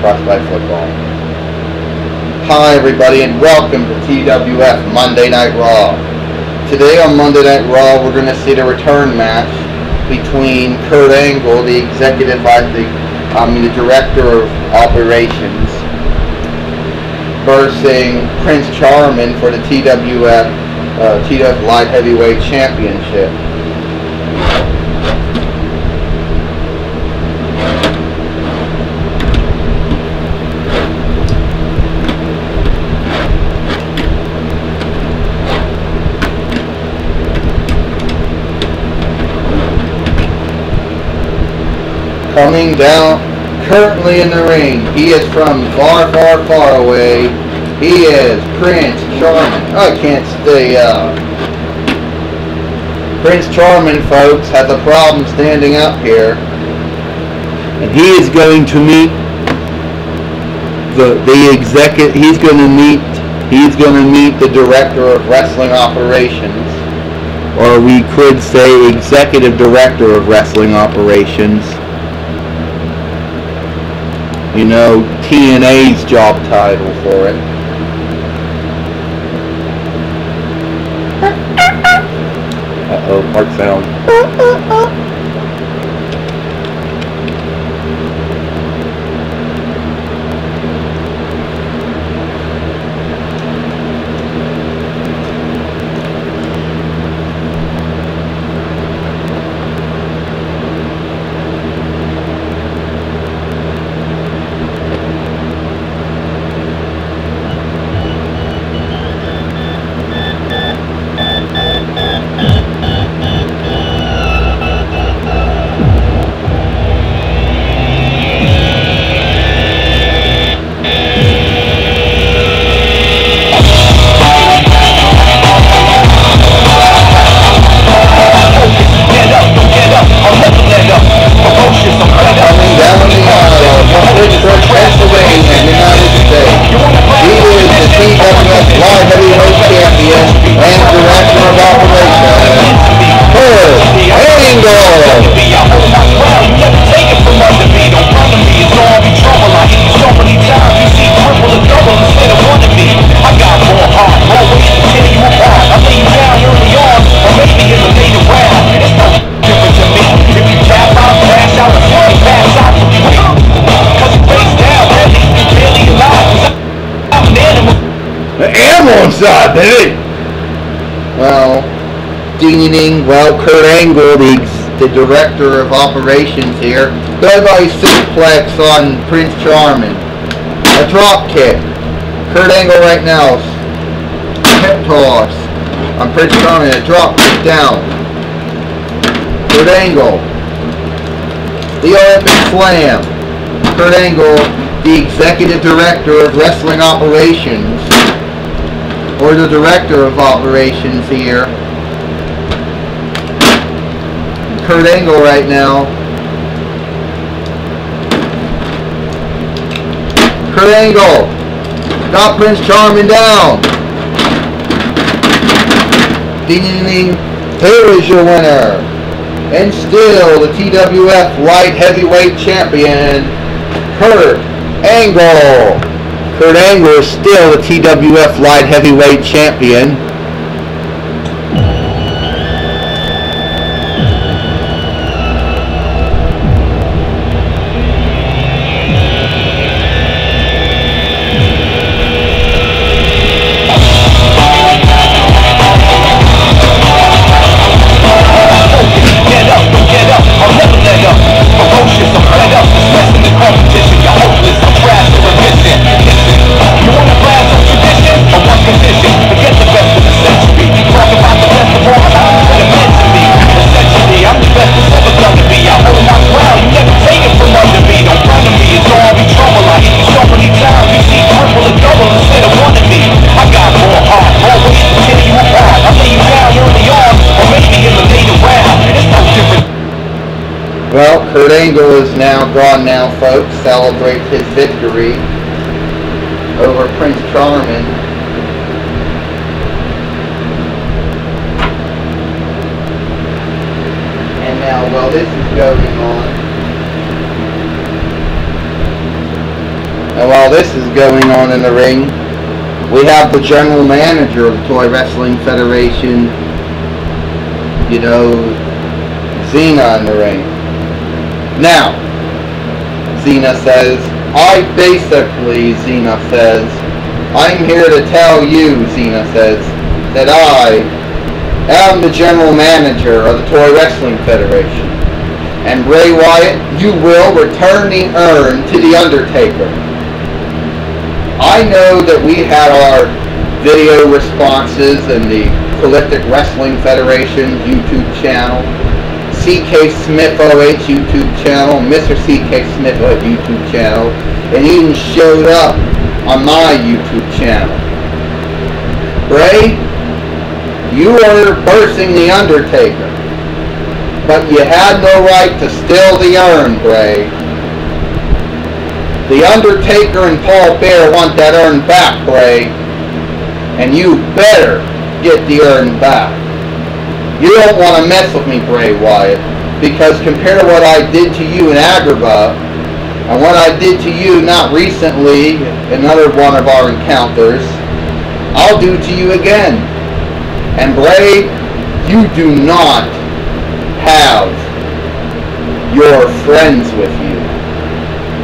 crushed by football. Hi everybody and welcome to TWF Monday Night Raw. Today on Monday Night Raw we're going to see the return match between Kurt Angle, the executive, the, I mean the director of operations, versus Prince Charming for the TWF, uh, TWF Light Heavyweight Championship. Coming down currently in the ring. He is from far, far, far away. He is Prince Charming. Oh, I can't stay up. Prince Charming, folks, has a problem standing up here. And he is going to meet the the executive. He's going to meet. He's going to meet the director of wrestling operations, or we could say executive director of wrestling operations you know, TNA's job title for it. Uh-oh, Mark sound. Inside, baby. Well, ding well, Kurt Angle, the, the director of operations here, goodbye suplex on Prince Charming. A drop kick. Kurt Angle right now, hip toss on Prince Charming, a drop kick down. Kurt Angle. The Olympic Slam. Kurt Angle, the executive director of wrestling operations or the director of operations here. Kurt Angle right now. Kurt Angle. Got Prince Charming down. Ding ding ding. Here is your winner. And still the TWF Light Heavyweight Champion, Kurt Angle. Kurt Angle is still the TWF Light Heavyweight Champion. Kurt Angle is now gone now, folks. Celebrate his victory over Prince Charming. And now, while this is going on, And while this is going on in the ring, we have the general manager of the Toy Wrestling Federation, you know, Xena in the ring. Now, Xena says, I basically, Xena says, I'm here to tell you, Xena says, that I am the general manager of the Toy Wrestling Federation. And Bray Wyatt, you will return the urn to The Undertaker. I know that we had our video responses in the Prolific Wrestling Federation YouTube channel, CK Smith OH YouTube channel, Mr. CK Smith OH YouTube channel, and even showed up on my YouTube channel. Bray, you are bursting the Undertaker, but you had no right to steal the urn, Bray. The Undertaker and Paul Bearer want that urn back, Bray. And you better get the urn back. You don't want to mess with me, Bray Wyatt. Because compared to what I did to you in Agrabah, and what I did to you not recently, another one of our encounters, I'll do to you again. And Bray, you do not have your friends with you.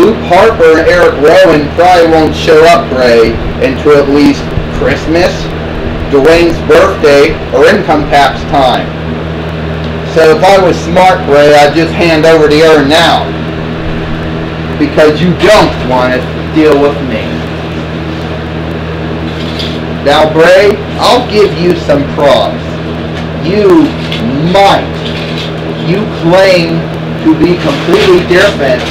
Luke Harper and Eric Rowan probably won't show up, Bray, until at least Christmas, Dwayne's birthday, or income tax time. So if I was smart, Bray, I'd just hand over the urn now. Because you don't want to deal with me. Now, Bray, I'll give you some props. You might. You claim to be completely different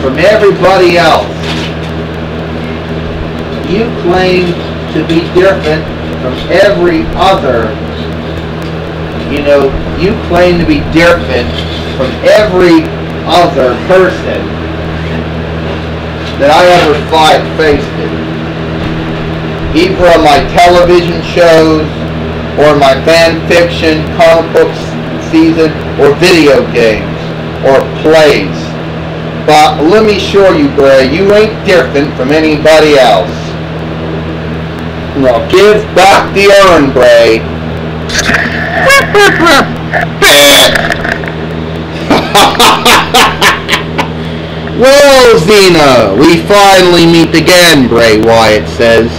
from everybody else. You claim to be different from every other. You know, you claim to be different from every other person that I ever fight faced it. Either on my television shows, or my fan fiction, comic books season, or video games, or plays. But let me assure you, Bray, you ain't different from anybody else. Now give back the urn, Bray. well, Xena, we finally meet again, Bray Wyatt says.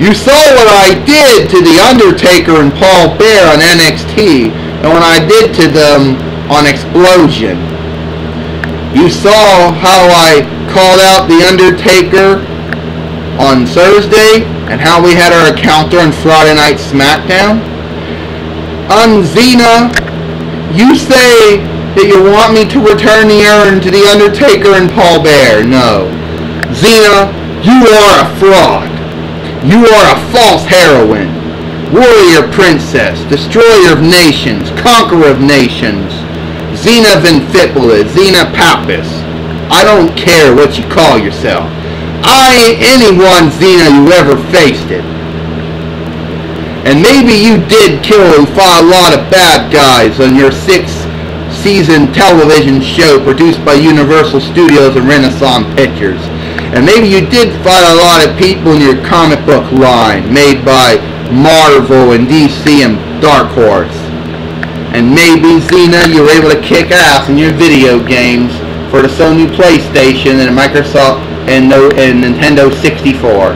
You saw what I did to The Undertaker and Paul Bearer on NXT, and what I did to them on Explosion. You saw how I called out The Undertaker on Thursday, and how we had our encounter on Friday Night SmackDown. On Xena, you say that you want me to return the urn to The Undertaker and Paul Bearer. No. Xena, you are a fraud. You are a false heroine. Warrior princess, destroyer of nations, conqueror of nations. Xena Vinfipula, Xena Pappas. I don't care what you call yourself. I ain't anyone, Xena, you ever faced it. And maybe you did kill and fought a lot of bad guys on your six season television show produced by Universal Studios and Renaissance Pictures. And maybe you did fight a lot of people in your comic book line made by Marvel and DC and Dark Horse. And maybe, Xena, you were able to kick ass in your video games for the Sony PlayStation and Microsoft and, no, and Nintendo 64.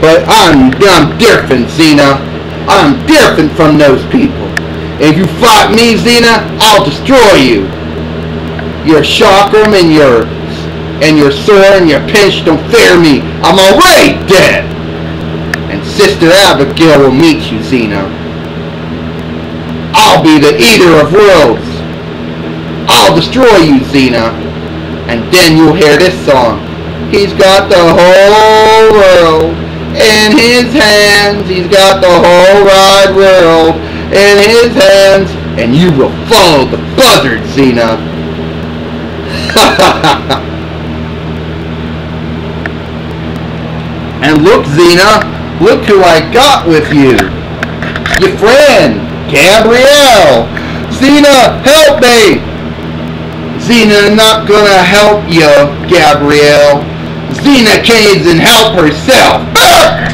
But I'm, I'm different, Xena. I'm different from those people. If you fight me, Xena, I'll destroy you. Your chakram and your and your sword and your pinch don't fear me. I'm already dead. And Sister Abigail will meet you, Xena. I'll be the eater of worlds. I'll destroy you, Xena. And then you'll hear this song. He's got the whole world in his hands. He's got the whole wide world in his hands. And you will follow the buzzard, Xena. and look, Xena, look who I got with you. Your friend, Gabrielle. Xena, help me. Xena not gonna help you, Gabrielle. Xena can't even help herself.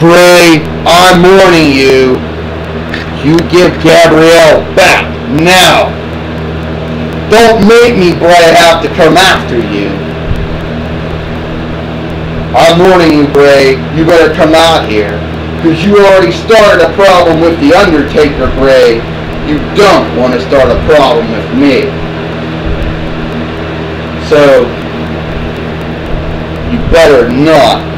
Bray, I'm warning you. You give Gabrielle back now. Don't make me, Bray, have to come after you. I'm warning you, Bray. You better come out here. Because you already started a problem with The Undertaker, Bray. You don't want to start a problem with me. So, you better not.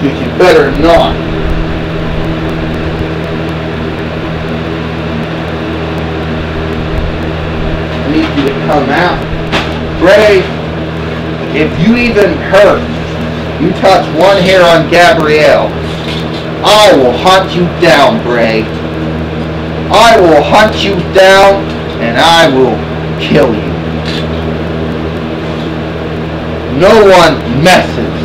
Because you better not. I need you to come out. Bray, if you even hurt, you touch one hair on Gabrielle, I will hunt you down, Bray. I will hunt you down and I will kill you. No one messes.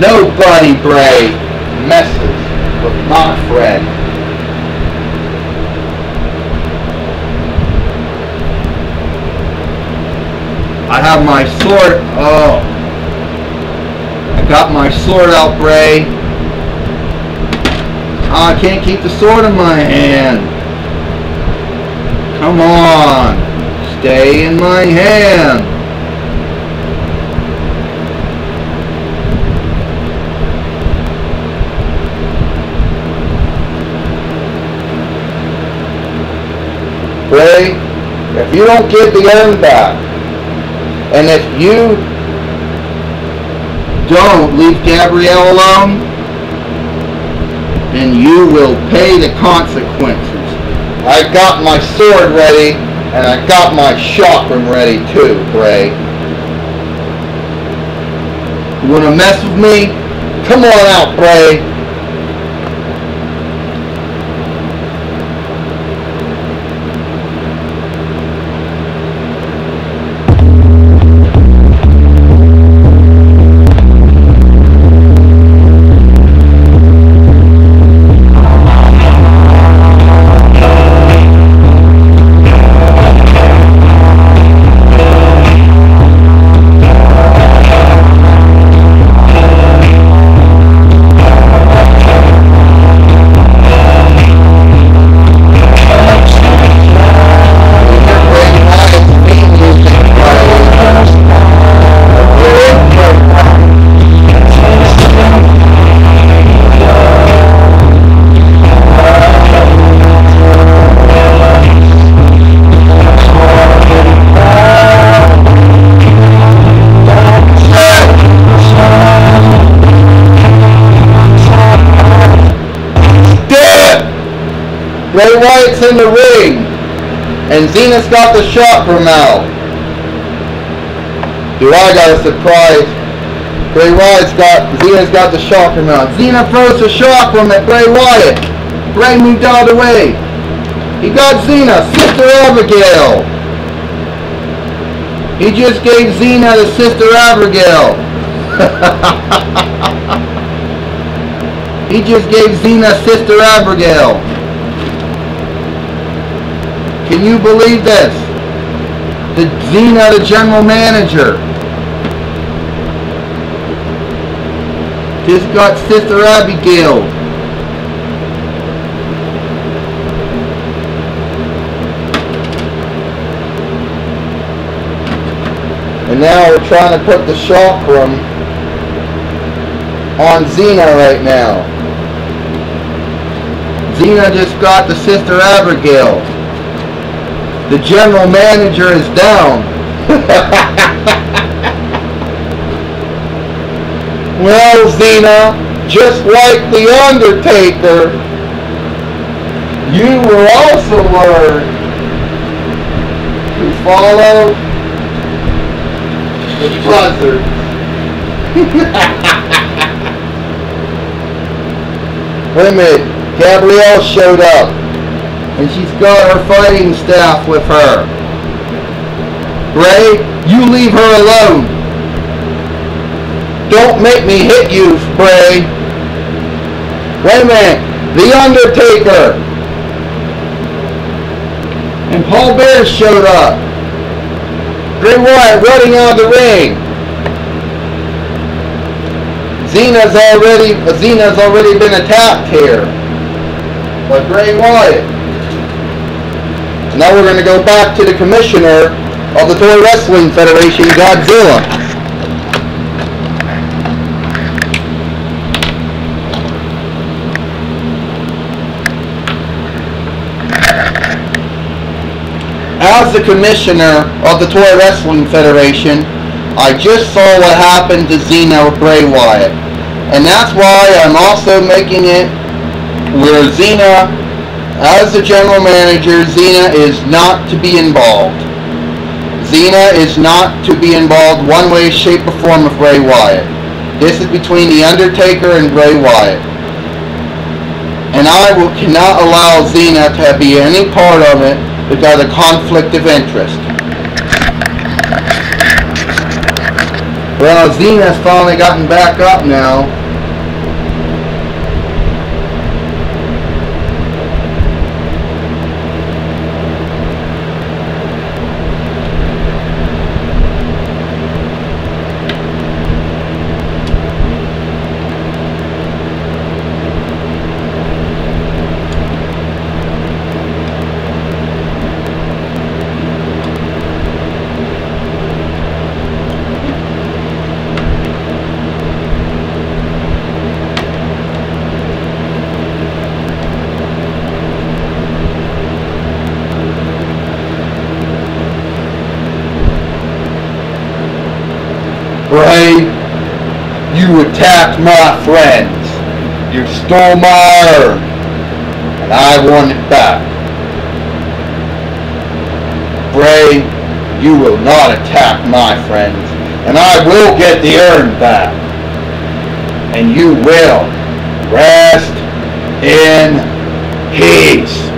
Nobody, Bray, messes with my friend. I have my sword. Oh. I got my sword out, Bray. Oh, I can't keep the sword in my hand. Come on. Stay in my hand. Bray, if you don't get the urn back, and if you don't leave Gabrielle alone, then you will pay the consequences. I got my sword ready, and I got my chakram ready too, Bray. You wanna mess with me? Come on out, Bray. Bray Wyatt's in the ring, and Xena's got the chakram out. Do I got a surprise? Bray Wyatt's got, Xena's got the chakram out. Xena throws the from at Bray Wyatt. Bray moved out of the way. He got Xena, Sister Abigail. He just gave Xena to Sister Abigail. he just gave Xena Sister Abigail. Can you believe this? The Xena, the general manager, just got Sister Abigail. And now we're trying to put the chakram on Xena right now. Xena just got the Sister Abigail. The general manager is down. well, Xena, just like The Undertaker, you will also learn to follow the Buzzard. Wait a minute. Gabrielle showed up. And she's got her fighting staff with her. Bray, you leave her alone. Don't make me hit you, Bray. Wait a minute. The Undertaker. And Paul Bearer showed up. Bray Wyatt running out of the ring. Xena's already Xena's already been attacked here But Bray Wyatt. Now we're going to go back to the commissioner of the Toy Wrestling Federation, Godzilla. As the commissioner of the Toy Wrestling Federation, I just saw what happened to with Bray Wyatt. And that's why I'm also making it where Xena, as the general manager, Xena is not to be involved. Xena is not to be involved one way, shape, or form with Bray Wyatt. This is between The Undertaker and Bray Wyatt. And I will, cannot allow Xena to be any part of it of a conflict of interest. Well, Xena's finally gotten back up now. Bray, you attacked my friends. You stole my urn. And I want it back. Bray, you will not attack my friends. And I will get the urn back. And you will rest in peace.